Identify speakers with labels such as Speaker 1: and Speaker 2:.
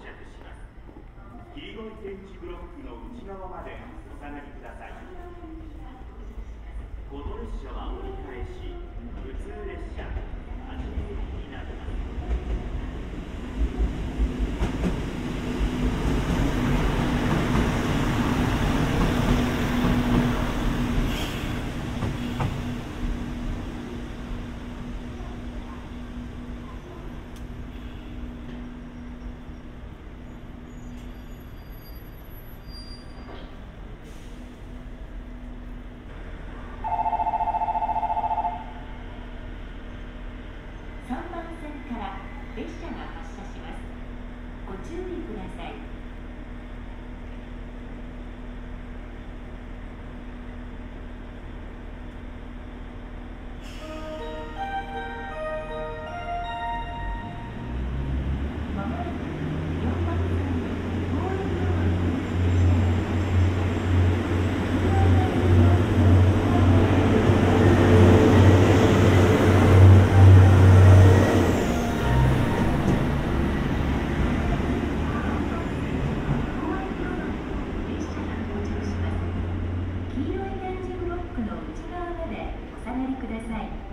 Speaker 1: 着します。切り込み電池ブロックの内側までお下がりくださ
Speaker 2: い。列車が発車します。ご注意ください。Right.